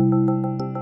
Música